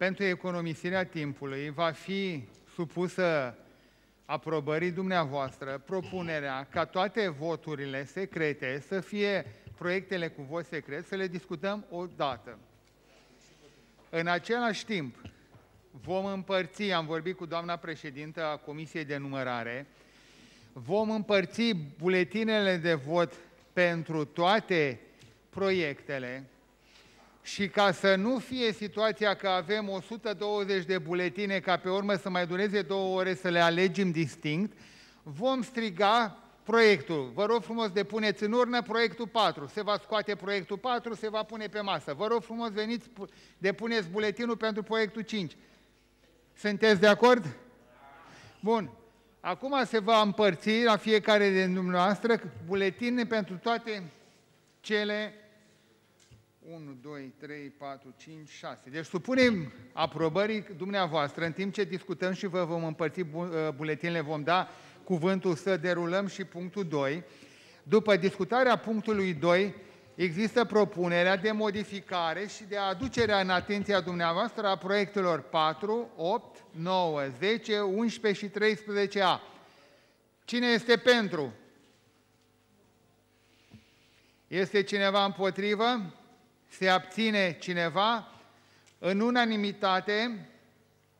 pentru economisirea timpului, va fi supusă aprobării dumneavoastră propunerea ca toate voturile secrete să fie proiectele cu vot secret, să le discutăm o dată. În același timp, vom împărți, am vorbit cu doamna președintă a Comisiei de Numărare, vom împărți buletinele de vot pentru toate proiectele și ca să nu fie situația că avem 120 de buletine ca pe urmă să mai dureze două ore să le alegem distinct, vom striga proiectul. Vă rog frumos, depuneți în urnă proiectul 4. Se va scoate proiectul 4, se va pune pe masă. Vă rog frumos, veniți, depuneți buletinul pentru proiectul 5. Sunteți de acord? Bun. Acum se va împărți la fiecare din dumneavoastră buletine pentru toate cele 1, 2, 3, 4, 5, 6. Deci supunem aprobării dumneavoastră în timp ce discutăm și vă vom împărți uh, buletinele, vom da cuvântul să derulăm și punctul 2. După discutarea punctului 2, există propunerea de modificare și de aducerea în atenția dumneavoastră a proiectelor 4, 8, 9, 10, 11 și 13a. Cine este pentru? Este cineva împotrivă? Se abține cineva? În unanimitate,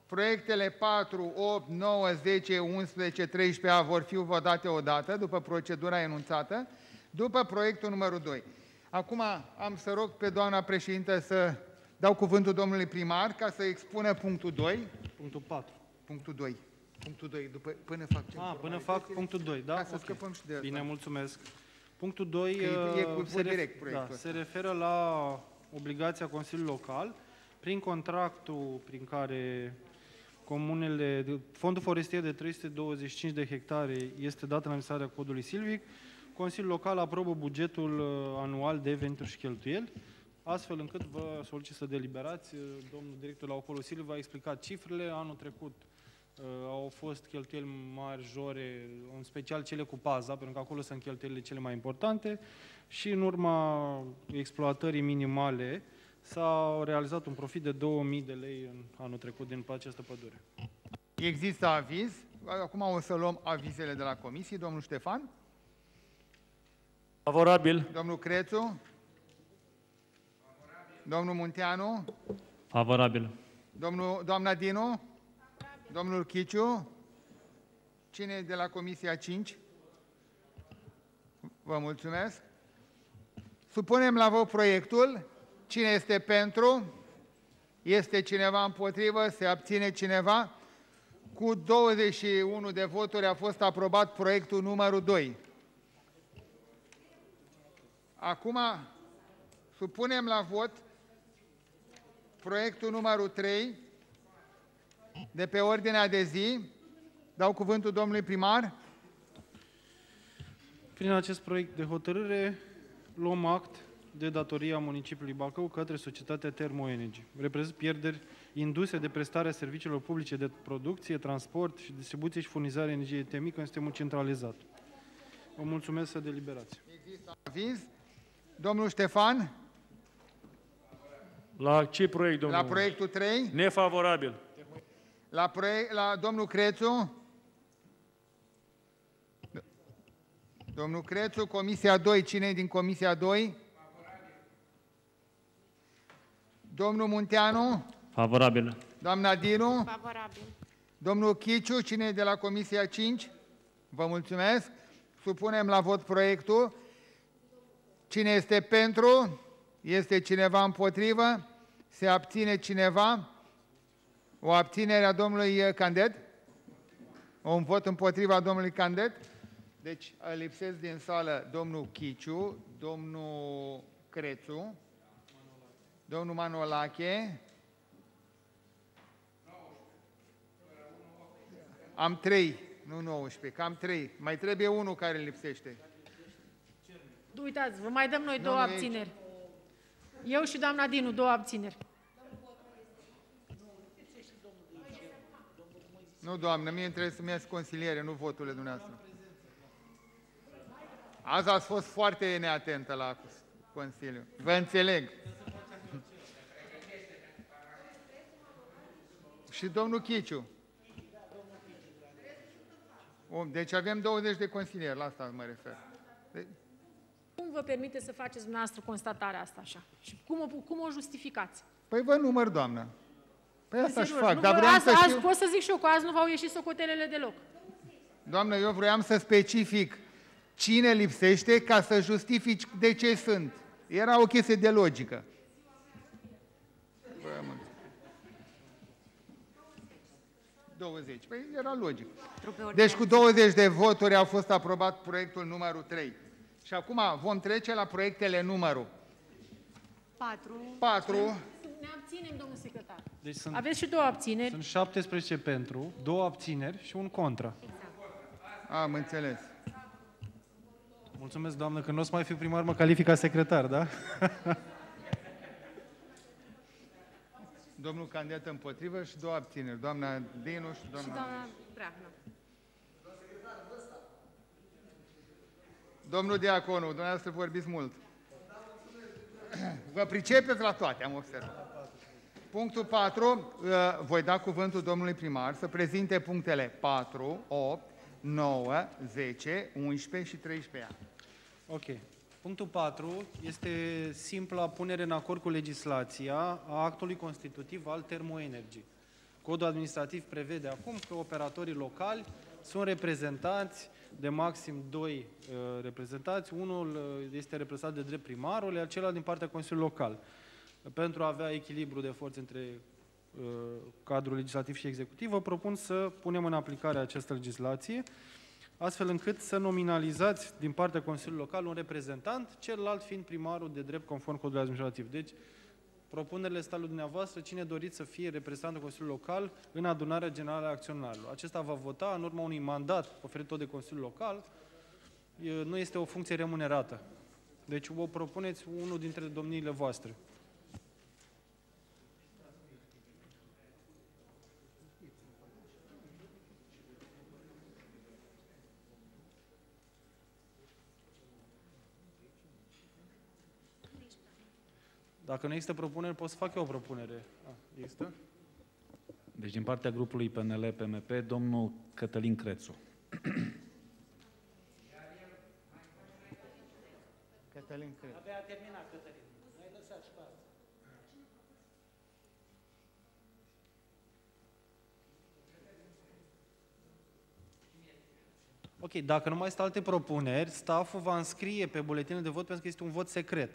proiectele 4, 8, 9, 10, 11, 13A vor fi votate odată, după procedura enunțată, după proiectul numărul 2. Acum am să rog pe doamna președintă să dau cuvântul domnului primar ca să expună punctul 2. Punctul 4. Punctul 2. Punctul 2, după, până fac ce Ah, până fac punctul 2, da? Ca să Ok. scăpăm și de asta. Bine, mulțumesc. Punctul 2 Că e- e cu uh, vot direct da, proiectul se referă la obligația Consiliului Local prin contractul prin care comunele, de- fondul forestier de 325 de hectare este dat în administrarea codului silvic, Consiliul Local aprobă bugetul uh, anual de venituri și cheltuieli, astfel încât vă solicit să deliberați. Uh, Domnul director la Ocolo Silvic v-a explicat cifrele. Anul trecut uh, au fost cheltuieli majore, în special cele cu paza, pentru că acolo sunt cheltuielile cele mai importante și în urma exploatării minimale s-a realizat un profit de 2000 de lei în anul trecut din această pădure. Există aviz. Acum o să luăm avizele de la comisie. Domnul Ștefan, Favorabil. domnul Crețu, domnul Munteanu, Favorabil. domnul, doamna Dinu, domnul Chiciu, cine e de la comisia 5? Vă mulțumesc. Supunem la vot proiectul. Cine este pentru? Este cineva împotrivă? Se abține cineva? Cu 21 de voturi a fost aprobat proiectul numărul 2. Acum supunem la vot proiectul numărul 3 de pe ordinea de zi. Dau cuvântul domnului primar. Prin acest proiect de hotărâre luăm act de datoria municipiului Bacău către societatea Termoenergy. Reprezintă pierderi induse de prestarea serviciilor publice de producție, transport și distribuție și furnizare energiei termică în sistemul centralizat. Vă mulțumesc să deliberați. Aviz. Domnul Ștefan, La ce proiect, domnul? la proiectul 3. Nefavorabil. La, proiect, la domnul Crețu. Domnul Crețu, Comisia 2. Cine e din Comisia 2? Domnul Munteanu, Favorabil. doamna Dinu, Favorabil. domnul Chiciu, cine e de la Comisia 5? Vă mulțumesc. Supunem la vot proiectul. Cine este pentru? Este cineva împotrivă? Se abține cineva? O abținere a domnului eh, Candet? Un vot împotriva domnului Candet? Deci îl lipsesc din sală domnul Chiciu, domnul Crețu, domnul Manolache. Am trei, nu 19, cam trei. Mai trebuie unul care lipsește. Uitați, vă mai dăm noi două nu e aici. abțineri. Eu și doamna Dinu, două abțineri. Nu, doamnă, mie trebuie să-mi iați consiliere, nu voturile dumneavoastră. Azi ați fost foarte neatentă la Consiliu. Vă înțeleg. Și domnul Chiciu. O, Deci avem 20 de consilieri, la asta mă refer. De- Cum vă permite să faceți dumneavoastră constatarea asta așa? Și cum o, cum o justificați? Păi vă număr, doamnă. Păi asta și Serios, fac, nu dar vă- vreau azi, să azi știu... pot să zic și eu că azi nu v-au ieșit socotelele deloc. Doamnă, eu vreau să specific cine lipsește ca să justifici de ce sunt. Era o chestie de logică. Bă, mă. 20. Păi era logic. Deci cu 20 de voturi a fost aprobat proiectul numărul 3. Și acum vom trece la proiectele numărul 4. 4. Ne abținem, domnul secretar. Deci sunt, Aveți și două abțineri. sunt 17 pentru, două abțineri și un contra. Am înțeles. Mulțumesc, doamnă, că nu o să mai fiu primar, mă calific ca secretar, da? Domnul candidat împotrivă și două abțineri. Doamna Dinu și Și doamna... doamna Breahnă. Domnul Diaconu, dumneavoastră vorbiți mult. Vă pricepeți la toate, am observat. Punctul 4, voi da cuvântul domnului primar să prezinte punctele 4, 8, 9, 10, 11 și 13 ani. Ok. Punctul 4 este simpla punere în acord cu legislația a actului constitutiv al termoenergii. Codul administrativ prevede acum că operatorii locali sunt reprezentanți de maxim doi uh, reprezentanți. Unul uh, este reprezentat de drept primarul, iar celălalt din partea Consiliului Local. Pentru a avea echilibru de forțe între uh, cadrul legislativ și executiv, vă propun să punem în aplicare această legislație astfel încât să nominalizați din partea Consiliului Local un reprezentant, celălalt fiind primarul de drept conform codului administrativ. Deci, propunerile stau lui dumneavoastră, cine doriți să fie reprezentantul Consiliului Local în adunarea generală a acționarilor. Acesta va vota în urma unui mandat oferit tot de Consiliul Local, E, nu este o funcție remunerată. Deci o propuneți unul dintre domniile voastre. Dacă nu există propuneri, pot să fac eu o propunere. A, există? Deci din partea grupului PNL-PMP, domnul Cătălin Crețu. Cătălin, cred. Ok, dacă nu mai sunt alte propuneri, stafful va înscrie pe buletinul de vot pentru că este un vot secret.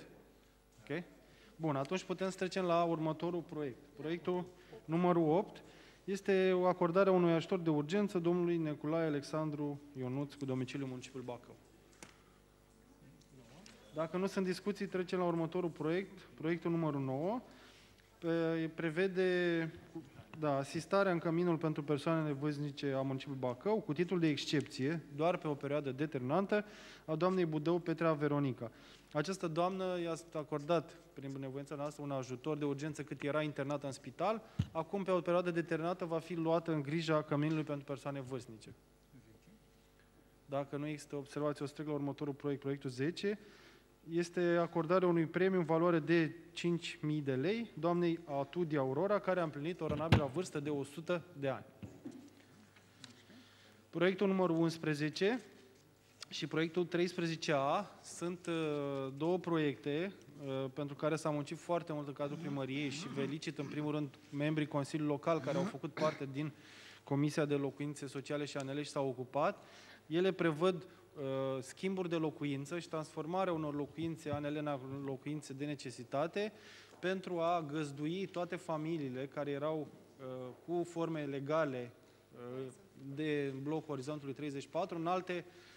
Ok? Bun, atunci putem să trecem la următorul proiect. Proiectul numărul 8 este o acordare a unui ajutor de urgență domnului Neculae Alexandru Ionuț cu domiciliul municipiul Bacău. Dacă nu sunt discuții, trecem la următorul proiect, proiectul numărul 9. Pe- Prevede da, asistarea în căminul pentru persoanele văznice a municipiului Bacău, cu titlul de excepție, doar pe o perioadă determinantă, a doamnei Budău Petrea Veronica. Această doamnă i-a acordat, prin bunăvoința noastră, un ajutor de urgență cât era internată în spital. Acum, pe o perioadă determinată, va fi luată în grija căminului pentru persoane vârstnice. Dacă nu există observații, o să trec la următorul proiect, proiectul 10. Este acordarea unui premiu în valoare de 5.000 de lei doamnei Atudi Aurora, care a împlinit o rănabilă vârstă de 100 de ani. Proiectul numărul 11 și proiectul 13A sunt uh, două proiecte uh, pentru care s-a muncit foarte mult în cadrul primăriei și felicit în primul rând membrii Consiliului Local care au făcut parte din Comisia de Locuințe Sociale și ANL și s-au ocupat. Ele prevăd uh, schimburi de locuință și transformarea unor locuințe ANL în locuințe de necesitate pentru a găzdui toate familiile care erau uh, cu forme legale uh, de blocul orizontului 34 în alte uh,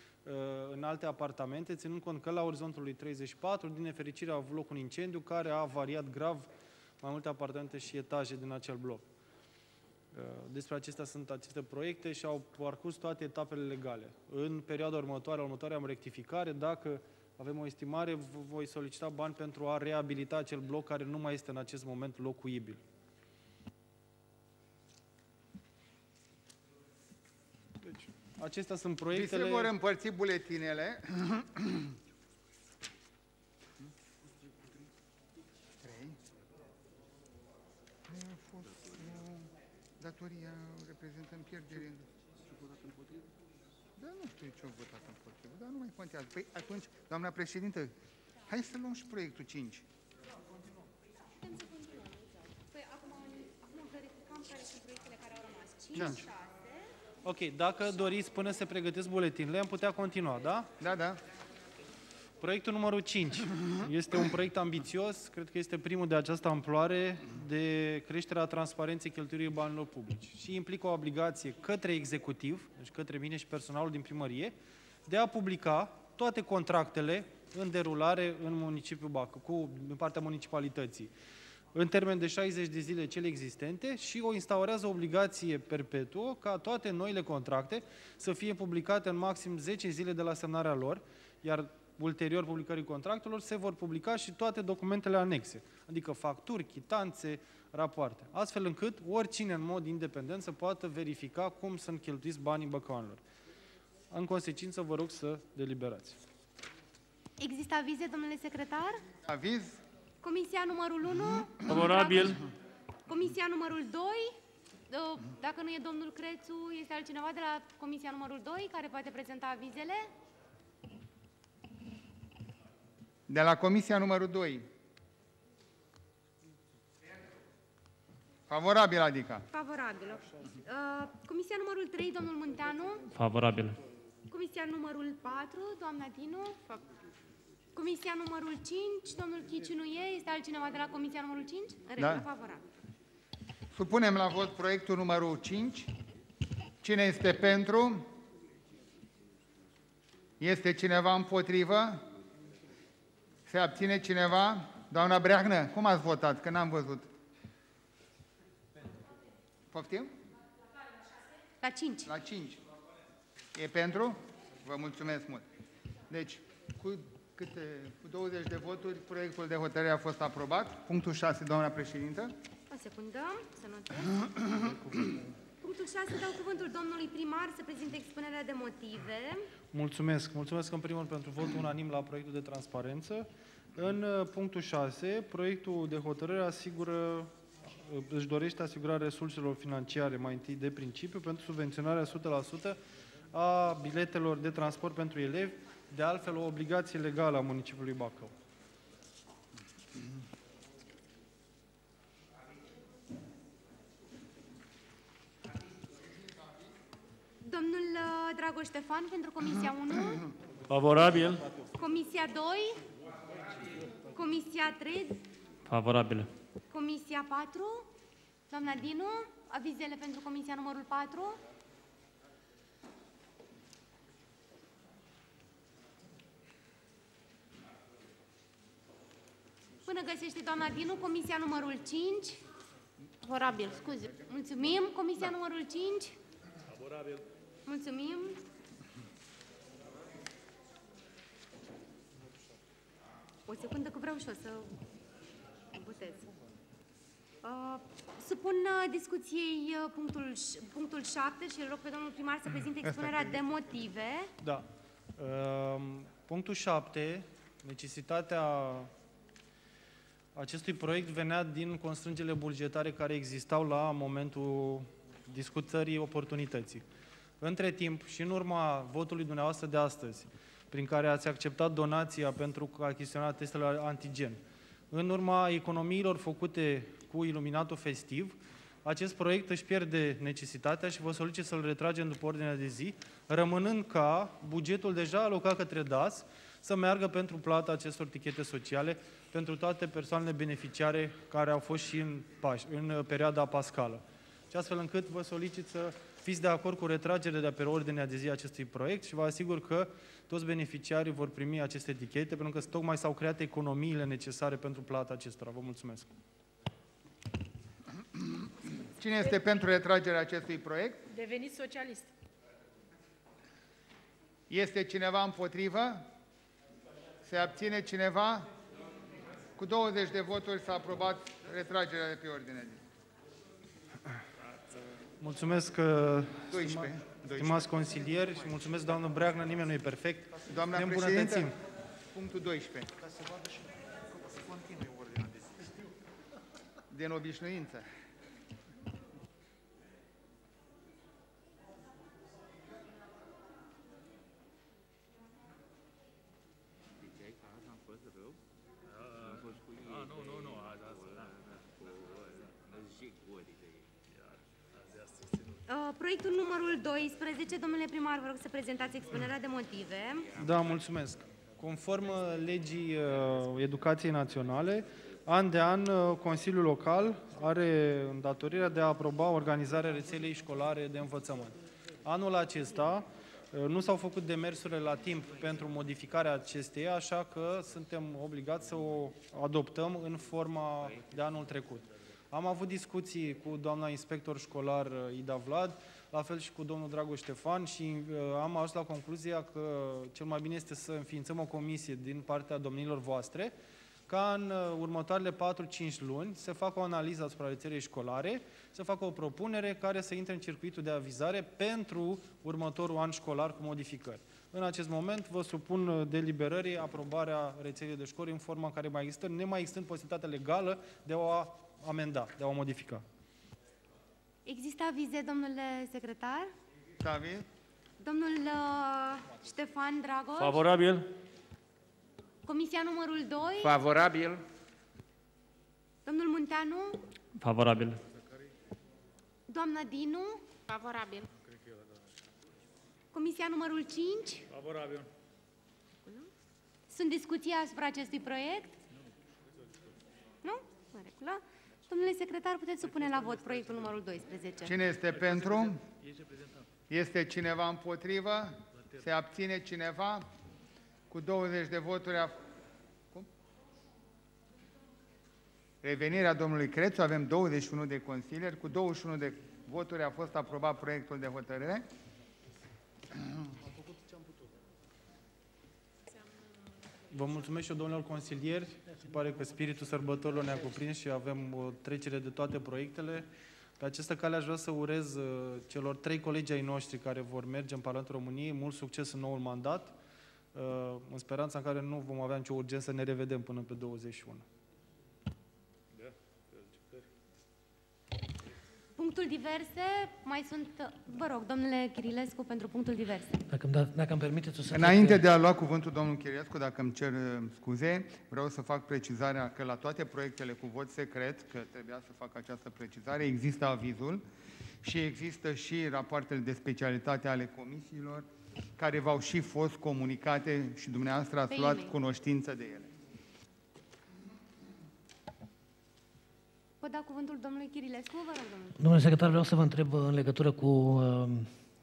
în alte apartamente, ținând cont că la orizontul lui 34, din nefericire, a avut loc un incendiu care a variat grav mai multe apartamente și etaje din acel bloc. Uh, Despre acestea sunt aceste proiecte și au parcurs toate etapele legale. În perioada următoare, următoare am rectificare, dacă avem o estimare, v- voi solicita bani pentru a reabilita acel bloc care nu mai este în acest moment locuibil. Acestea sunt Vi se proiectele... vor împărți buletinele. Trei. Trei a fost, uh, Datoria reprezintă în pierdere. Da, nu știu ce au votat împotrivă, dar nu mai contează. Păi atunci, doamna președintă, hai să luăm și proiectul 5. Păi acum, acum verificăm care sunt proiectele care au rămas. 5, Da. 6, Ok, dacă doriți până se pregătesc buletinele, am putea continua, da? Da, da. Proiectul numărul 5 este un proiect ambițios, cred că este primul de această amploare de creșterea transparenței cheltuirii banilor publici. Și implică o obligație către executiv, deci către mine și personalul din primărie, de a publica toate contractele în derulare în municipiul Bacău, cu din partea municipalității în termen de 60 de zile cele existente și o instaurează o obligație perpetuă ca toate noile contracte să fie publicate în maxim 10 zile de la semnarea lor, iar ulterior publicării contractelor se vor publica și toate documentele anexe, adică facturi, chitanțe, rapoarte, astfel încât oricine în mod independent să poată verifica cum sunt cheltuiți banii băcăanilor. În consecință, vă rog să deliberați. Există avize, domnule secretar? Aviz? Comisia numărul 1? Favorabil. Comisia numărul 2? Uh, Dacă nu e domnul Crețu, este altcineva de la comisia numărul 2 care poate prezenta avizele? De la comisia numărul 2. Favorabil, adică. Favorabilă. Uh, Comisia numărul 3, domnul Munteanu. Favorabil. Comisia numărul 4, doamna Dinu. Comisia numărul 5, domnul Chiciu nu e. Este altcineva de la comisia numărul 5? În regulă, Da. favorabil. Supunem la vot proiectul numărul 5. Cine este pentru? Este cineva împotrivă? Se abține cineva? Doamna Breahnă, cum ați votat? Că n-am văzut. Poftim? La 5. La 5. E pentru? Vă mulțumesc mult. Deci, cu, câte, cu 20 de voturi, proiectul de hotărâre a fost aprobat. Punctul 6, doamna președintă. O secundă, să notez. Punctul 6, dau cuvântul domnului primar să prezinte expunerea de motive. Mulțumesc. Mulțumesc în primul rând pentru votul unanim la proiectul de transparență. În uh, punctul 6, proiectul de hotărâre asigură, uh, își dorește asigurarea resurselor financiare mai întâi de principiu pentru subvenționarea 100% a biletelor de transport pentru elevi, de altfel o obligație legală a municipiului Bacău. Domnul uh, Dragoș Ștefan pentru Comisia 1, Favorabil. Comisia 2, Comisia 3, Favorabil. Comisia 4, doamna Dinu, avizele pentru Comisia numărul 4. Până găsește doamna Dinu, Comisia numărul 5. Favorabil, scuze. Mulțumim. Comisia numărul 5. Favorabil. Mulțumim. O secundă că vreau și eu să botez. Uh, supun uh, discuției uh, punctul, ș- punctul 7 și îl rog pe domnul primar să prezinte expunerea de motive. Da. Um, Punctul 7, necesitatea acestui proiect venea din constrângerile bugetare care existau la momentul discutării oportunității. Între timp și în urma votului dumneavoastră de astăzi, prin care ați acceptat donația pentru achiziționarea testelor antigen, în urma economiilor făcute cu iluminatul festiv, acest proiect își pierde necesitatea și vă solicit să-l retragem după ordinea de zi, rămânând ca bugetul deja alocat către DAS să meargă pentru plata acestor tichete sociale pentru toate persoanele beneficiare care au fost și în, Paș, în uh, perioada pascală. Și astfel încât vă solicit să fiți de acord cu retragerea de pe ordinea de zi a acestui proiect și vă asigur că toți beneficiarii vor primi aceste etichete pentru că tocmai s-au creat economiile necesare pentru plata acestora. Vă mulțumesc! Cine este pentru retragerea acestui proiect? Deveniți socialist. Este cineva împotrivă? Se abține cineva? Cu 20 de voturi s-a aprobat retragerea de pe ordine. de zi. Mulțumesc, uh, 12. stima- 12. stimați consilieri și mulțumesc, doamnă Breagnă, nimeni nu e perfect. Doamna ne președintă, îmbunătățim. punctul 12. Din obișnuință. Proiectul numărul 12, domnule primar, vă rog să prezentați expunerea de motive. Da, mulțumesc. Conform uh, legii uh, educației naționale, an de an uh, Consiliul Local are îndatorirea de a aproba organizarea rețelei școlare de învățământ. Anul acesta uh, nu s-au făcut demersurile la timp pentru modificarea acesteia, așa că suntem obligați să o adoptăm în forma de anul trecut. Am avut discuții cu doamna inspector școlar uh, Ida Vlad, la fel și cu domnul Dragoș Ștefan și uh, am ajuns la concluzia că cel mai bine este să înființăm o comisie din partea domnilor voastre, ca în uh, următoarele 4-5 luni să facă o analiză asupra rețelei școlare, să facă o propunere care să intre în circuitul de avizare pentru următorul an școlar cu modificări. În acest moment vă supun uh, deliberării aprobarea rețelei de școli în forma în care mai există, nemai existând posibilitatea legală de a o amenda, de a o modifica. Există avize, domnule secretar? David? Domnul uh, Ștefan Dragoș? Favorabil? Comisia numărul 2? Favorabil. Domnul Munteanu? Favorabil. Doamna Dinu? Favorabil. Comisia numărul 5? Favorabil. Sunt discuții asupra acestui proiect? Nu? În regulă. Domnule secretar, puteți supune la vot proiectul numărul 12. Cine este pentru? Este cineva împotrivă? Se abține cineva? Cu 20 de voturi a... Cum? Revenirea domnului Crețu, avem 21 de consilieri, cu 21 de voturi a fost aprobat proiectul de hotărâre. Vă mulțumesc și eu, domnilor consilieri. Se pare că spiritul sărbătorilor ne-a cuprins și avem o trecere de toate proiectele. Pe această cale aș vrea să urez uh, celor trei colegi ai noștri care vor merge în Parlamentul României mult succes în noul mandat, uh, în speranța în care nu vom avea nicio urgență să ne revedem până pe 21. Punctul diverse, mai sunt... Vă rog, domnule Chirilescu, pentru punctul diverse. Dacă îmi, da, dacă îmi permiteți, o să Înainte trec- de a lua cuvântul domnul Chiriescu, dacă îmi cer uh, scuze, vreau să fac precizarea că la toate proiectele cu vot secret, că trebuia să fac această precizare, există avizul și există și rapoartele de specialitate ale comisiilor care v-au și fost comunicate și dumneavoastră ați Pe luat e-mail. cunoștință de ele. Pot da cuvântul domnului Chirilescu? Vă rog, domnule. Domnule secretar, vreau să vă întreb în legătură cu uh,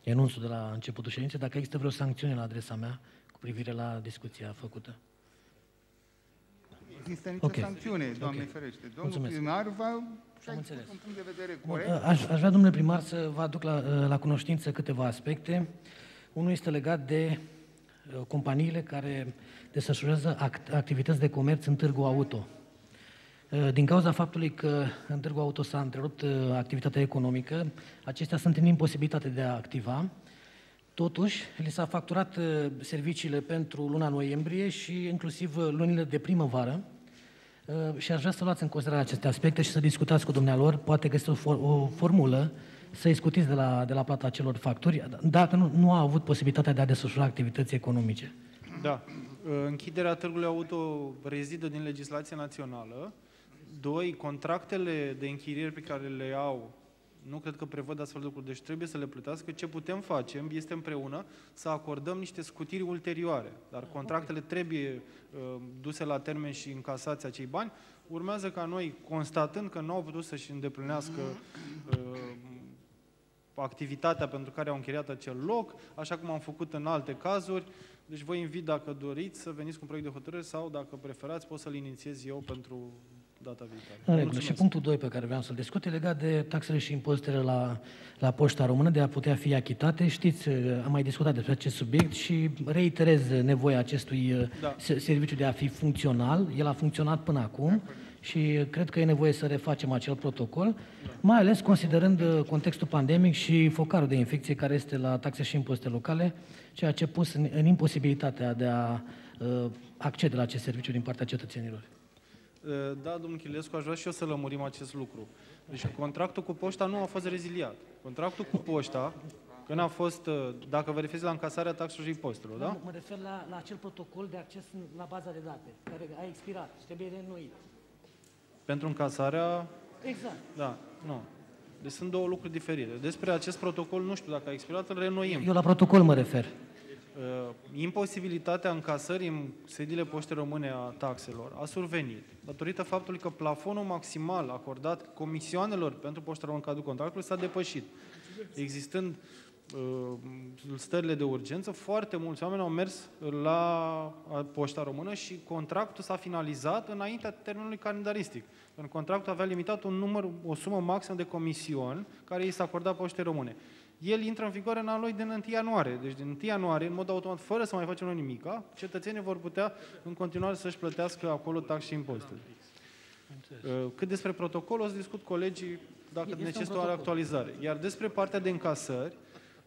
enunțul de la începutul ședinței, dacă există vreo sancțiune la adresa mea cu privire la discuția făcută. Există nicio Ok. sancțiune, Doamne Ok. ferește. Domnul Mulțumesc. primar va și Am a înțeles. un punct de vedere Bun, corect. uh, Aș, aș vrea, domnule primar, să vă aduc la, uh, la cunoștință câteva aspecte. Unul este legat de uh, companiile care desfășurează act, activități de comerț în târgu auto. Uh, Din cauza faptului că în târgu auto s-a întrerupt uh, activitatea economică, acestea sunt în imposibilitate de a activa. Totuși, li s-a facturat uh, serviciile pentru luna noiembrie și inclusiv uh, lunile de primăvară, Uh, și aș vrea să luați în considerare aceste aspecte și să discutați cu dumnealor, poate găsiți o, for- o formulă să-i scutiți de la, de la plata acelor facturi, dacă nu, nu a avut posibilitatea de a desfășura activități economice. Da. Închiderea târgului auto rezidă din legislația națională. Doi, contractele de închirieri pe care le au nu cred că prevăd astfel de lucruri, deci trebuie să le plătească. Ce putem face este împreună să acordăm niște scutiri ulterioare, dar contractele trebuie uh, duse la termen și încasați acei bani. Urmează ca noi, constatând că nu au putut să-și îndeplinească uh, activitatea pentru care au închiriat acel loc, așa cum am făcut în alte cazuri. Deci vă invit, dacă doriți, să veniți cu un proiect de hotărâre sau, dacă preferați, pot să-l inițiez eu pentru data viitoare. În regulă. Și Mulțumesc. punctul 2 pe care vreau să-l discut e legat de taxele și impozitele la, la poșta română de a putea fi achitate. Știți, am mai discutat despre acest subiect și reiterez nevoia acestui Da. se- serviciu de a fi funcțional. El a funcționat până acum și cred că e nevoie să refacem acel protocol, mai ales considerând uh, contextul pandemic și focarul de infecție care este la taxe și impozite locale, ceea ce a pus în, în imposibilitatea de a uh, accede la acest serviciu din partea cetățenilor. Da, domnul Chilescu, aș vrea și eu să lămurim acest lucru. Deci contractul cu poșta nu a fost reziliat. Contractul cu poșta, când a fost, uh, dacă verifici la încasarea taxelor și impozitelor, da? Mă refer la, la acel protocol de acces în- la baza de date, care a expirat și trebuie reînnoit. Pentru încasarea, Exact. da, nu. Deci sunt două lucruri diferite. Despre acest protocol, nu știu dacă a expirat, îl renoim. Eu la protocol mă refer. Uh, imposibilitatea încasării în sediile poștei române a taxelor a survenit datorită faptului că plafonul maximal acordat comisioanelor pentru poșta română în cadrul contractului s-a depășit. Existând uh, stările de urgență, foarte mulți oameni au mers la poșta română și contractul s-a finalizat înaintea termenului calendaristic. În contractul avea limitat un număr, o sumă maximă de comision care îi s-a acordat poștei române el intră în vigoare în anul lui din 1 ianuarie. Deci din 1 ianuarie, în mod automat, fără să mai facem noi nimica, cetățenii vor putea în continuare să-și plătească acolo taxe și impozite. Uh, cât despre protocol, o să discut colegii dacă este necesită o actualizare. Iar despre partea de încasări,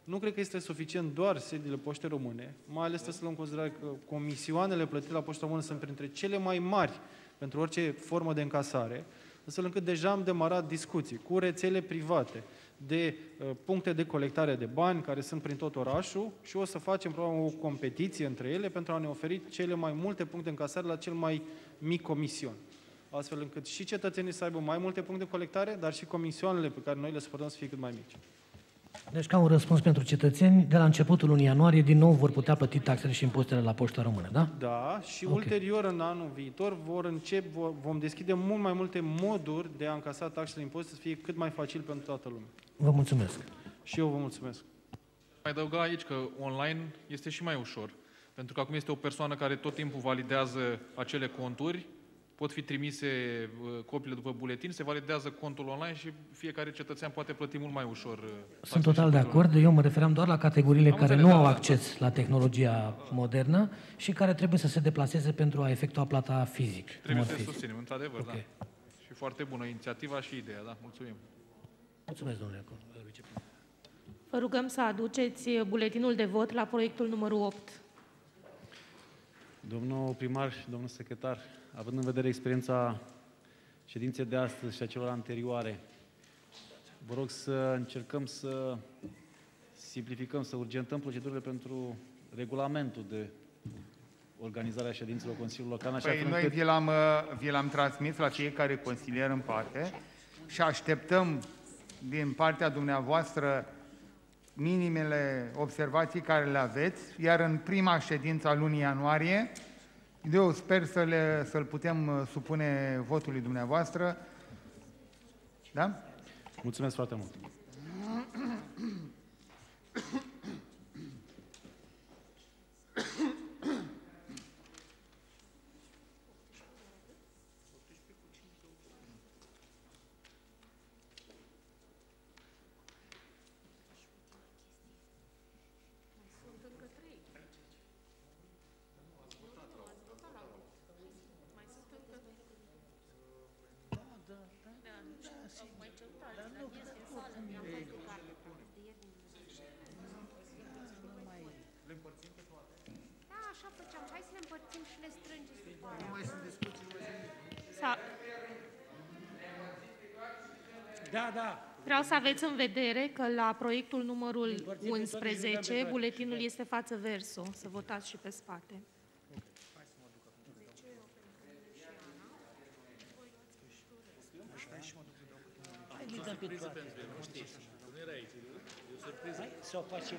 nu cred că este suficient doar sediile poște române, mai ales să luăm în considerare că comisioanele plătite la poștă română sunt printre cele mai mari pentru orice formă de încasare, astfel încât deja am demarat discuții cu rețele private, de uh, puncte de colectare de bani care sunt prin tot orașul și o să facem probabil o competiție între ele pentru a ne oferi cele mai multe puncte de încasare la cel mai mic comision. Astfel încât și cetățenii să aibă mai multe puncte de colectare, dar și comisioanele pe care noi le suportăm să fie cât mai mici. Deci, ca un răspuns pentru cetățeni, de la începutul lunii ianuarie, din nou vor putea plăti taxele și impozitele la poșta română, da? Da, și Ok. ulterior, în anul viitor, vor încep, vor- vom deschide mult mai multe moduri de a încasa taxele impozite să fie cât mai facil pentru toată lumea. Vă mulțumesc. Și eu vă mulțumesc. Mai adăuga aici că online este și mai ușor. Pentru că acum este o persoană care tot timpul validează acele conturi, pot fi trimise uh, copiile după buletin, se validează contul online și fiecare cetățean poate plăti mult mai ușor. uh, Sunt taxe total și de impozite. acord. Eu mă refeream doar la categoriile Am care înțeles, nu da, au da, acces la tehnologia modernă și care trebuie să se deplaseze pentru a efectua plata fizic. în Trebuie mod să le fizic. susținem, într-adevăr, Ok. da. Și foarte bună inițiativa și ideea, da. Mulțumim. Mulțumesc, domnule viceprimar. Vă rugăm să aduceți buletinul de vot la proiectul numărul 8. Domnul primar și domnul secretar, având în vedere experiența ședinței de astăzi și a celor anterioare, vă rog să încercăm să simplificăm, să urgentăm procedurile pentru regulamentul de organizare a ședințelor Consiliului Local, așa Păi fel noi încât vi l-am, uh, vi l-am transmis la fiecare consilier în parte și așteptăm din partea dumneavoastră minimele observații care le aveți, iar în prima ședință a lunii ianuarie, eu sper să le, să-l putem uh, supune votului dumneavoastră. Da? Mulțumesc foarte mult. Da, da. Vreau să aveți în vedere că la proiectul numărul 11, buletinul este față verso, să votați și pe spate. Hai să o facem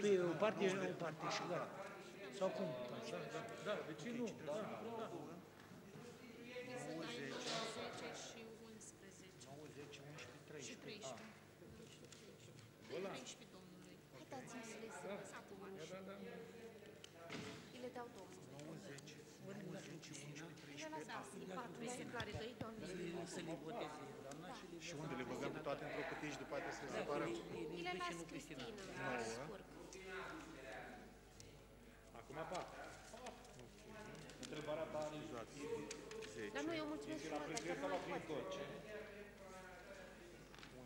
pe o parte și o parte și gata. Sau cum? Da, de ce nu? Da, da. Uitați-mi să le strângesc acum și îi le dau domnului. Le lăsați, patru este care dă-i domnului. Să le voteze, doamna, și le Și unde le băgăm pe toate într-o cutie și după aceea să le separăm? Îi le las Cristina, la scurt. Acum patru. Întrebarea ta are 10. Dar nu, eu mulțumesc frumos, dar nu mai pot.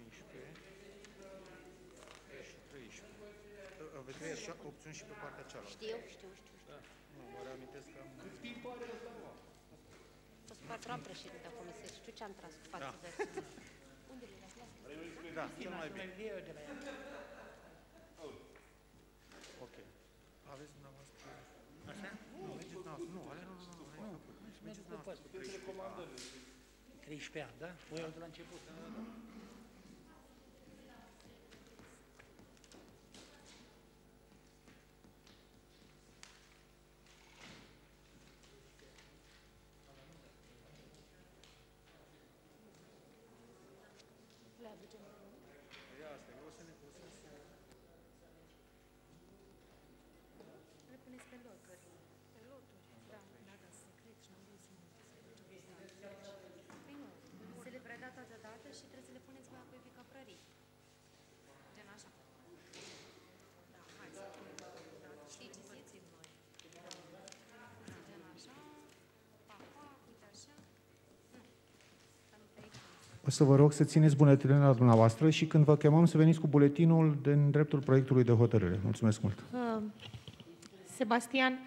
11 și 13. Aveți și opțiuni și pe partea cealaltă. Știu, știu, știu. știu. Nu, mă reamintesc că am... A fost patru ani președinta comisiei. Știu ce am tras cu față Da. versus. Unde le las? Lasă. Da, cel mai bine. vie de la ea. Ok. Aveți dumneavoastră... Așa? Nu, mergeți dumneavoastră. Nu, alea nu, nu, nu. alea nu. Mergeți dumneavoastră. 13 ani, da? O iau de la început. Le puneți pe loturi. Pe loturi? Da, da, da, secret și n-am vrut să Păi nu, se le predă toată dată și trebuie să le puneți mai apoi pe căprării. Gen așa. Da, hai să punem. Da, știi ce simțim noi. Da, gen așa. Pa, pa, uite așa. Nu. Să nu pe aici. O să vă rog să țineți buletinele la dumneavoastră și când vă chemăm să veniți cu buletinul din dreptul proiectului de hotărâre. Mulțumesc mult. Uh, Sebastian,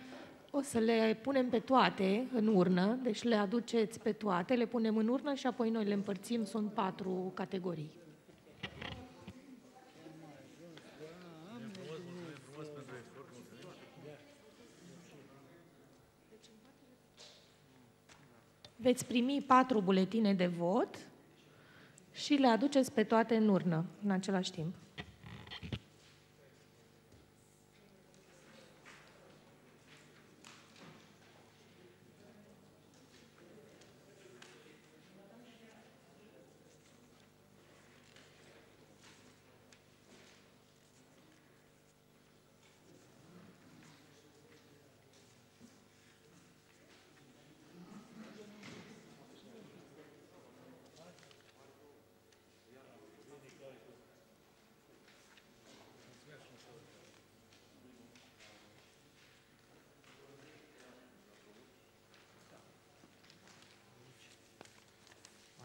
o să le punem pe toate în urnă, deci le aduceți pe toate, le punem în urnă și apoi noi le împărțim, sunt patru categorii. Veți primi patru buletine de vot și le aduceți pe toate în urnă în același timp.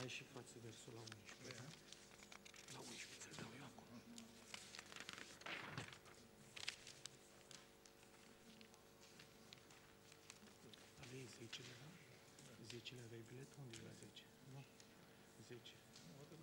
Ai și față versul la 11. La 11 ți-l dau eu acum. Aveai 10 de la? 10 le aveai bilet? Unde e la 10? Nu? 10. Asta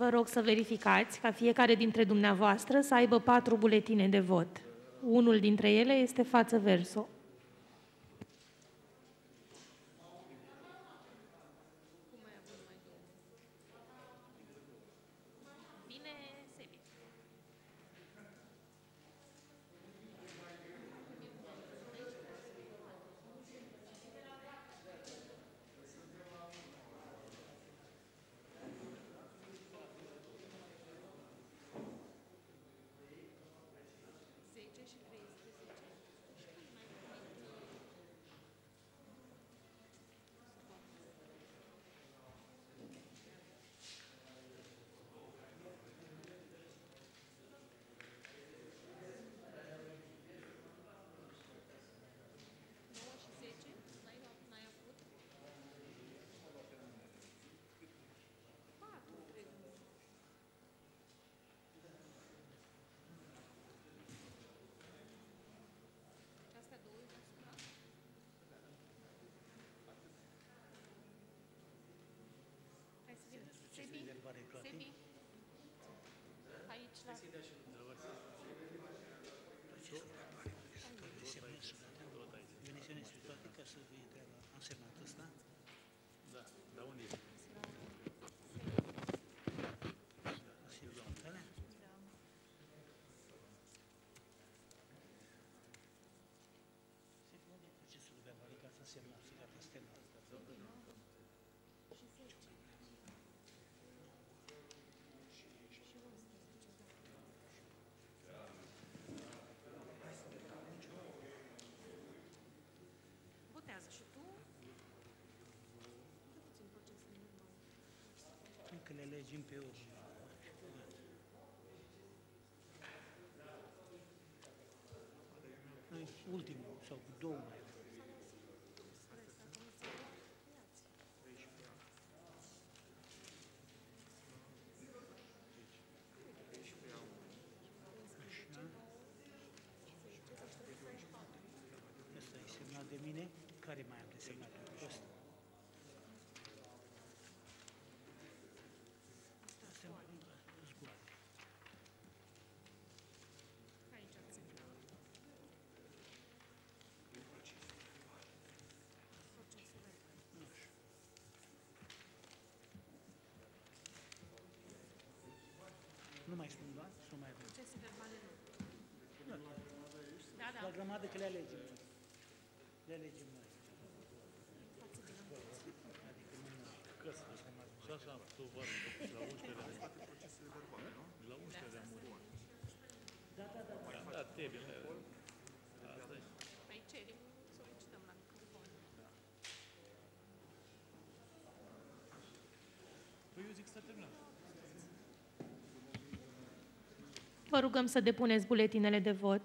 Vă rog să verificați ca fiecare dintre dumneavoastră să aibă patru buletine de vot. Unul dintre ele este față verso. Să fie de la însemnat ăsta? Da, dar unde e? Silvantele? Se pune procesul verbal ca să semnați, gata, semnați. Votează și tu? Încă le legim pe urmă. Noi ultimul sau cu două mai avem. Așa. Ăsta e semnat de mine. Care mai am de semnat? Ăsta. Astea zgoate. Aici ați semnat. Procesul verbal. Așa. Nu mai spun, da? Să nu mai avem. Procese verbale nu. Da, Da, da. La grămadă că le alegem noi. Le alegem noi. Față de la Adică nu noi. Că să așa mai Și așa, tu văd, la 11 de Toate procesele verbale, nu? La 11 de mult. Da, da, da. da. Da, trebuie. Asta e. Păi cerem, solicităm la microfon. Păi eu zic să terminăm. Vă rugăm să depuneți buletinele de vot.